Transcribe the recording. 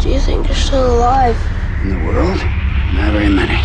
do you think are still alive? In the world? Not very many.